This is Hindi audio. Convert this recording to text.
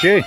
Okay.